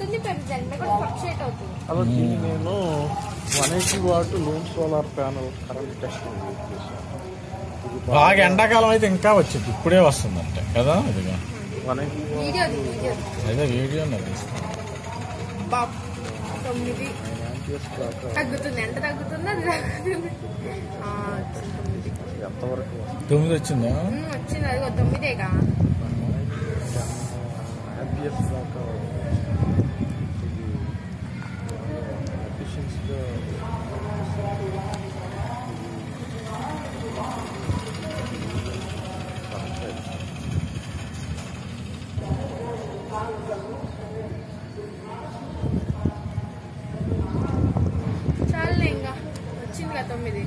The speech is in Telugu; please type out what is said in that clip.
పెరుగుతుంది ఎండ కూడా ఫ్లక్చుయేట్ అవుతుంది. అలా దీన్ని నేను one eighty watt Loom solar panel current testing బాగా ఎండాకాలం అయితే ఇంకా వచ్చింది ఇప్పుడే వస్తుందంటే కదా ఇదిగా? వన్ ఎయిటీ అదే వీడియో తొమ్మిది యాంపియర్స్ దాకా తగ్గుతుంది ఎంత తగ్గుతుందో అది తగ్గుతుంది. ఆ, తొమ్మిది. ఎంతవరకు తొమ్మిది వచ్చిందా? వచ్చింది అది తొమ్మిదేగా. దాకా చాలు ఇంకా వచ్చింది కదా తొమ్మిది